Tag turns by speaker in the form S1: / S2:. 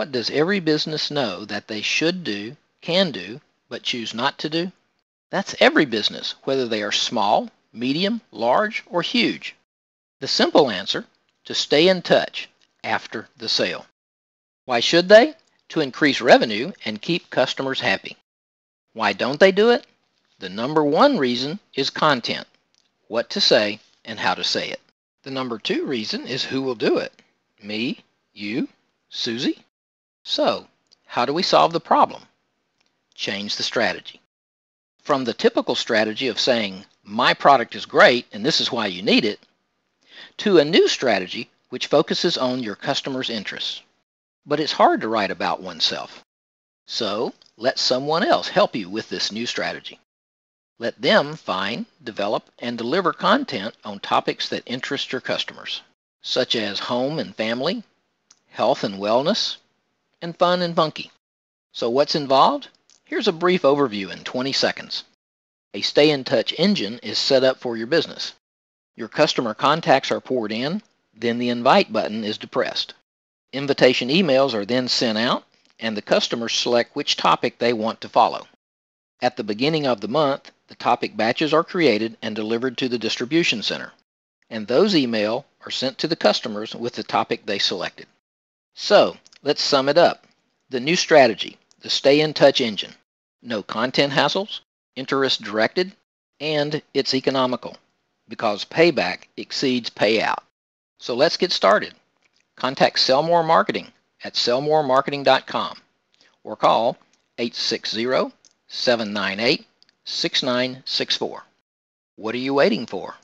S1: What does every business know that they should do, can do, but choose not to do? That's every business, whether they are small, medium, large, or huge. The simple answer, to stay in touch after the sale. Why should they? To increase revenue and keep customers happy. Why don't they do it? The number one reason is content, what to say and how to say it. The number two reason is who will do it. Me, you, Susie. So, how do we solve the problem? Change the strategy. From the typical strategy of saying, my product is great and this is why you need it, to a new strategy which focuses on your customer's interests. But it's hard to write about oneself. So let someone else help you with this new strategy. Let them find, develop, and deliver content on topics that interest your customers, such as home and family, health and wellness, and fun and funky. So what's involved? Here's a brief overview in 20 seconds. A stay in touch engine is set up for your business. Your customer contacts are poured in, then the invite button is depressed. Invitation emails are then sent out, and the customers select which topic they want to follow. At the beginning of the month, the topic batches are created and delivered to the distribution center, and those email are sent to the customers with the topic they selected. So, let's sum it up. The new strategy, the Stay in Touch engine. No content hassles, interest directed, and it's economical because payback exceeds payout. So let's get started. Contact Sellmore Marketing at sellmoremarketing.com or call 860-798-6964. What are you waiting for?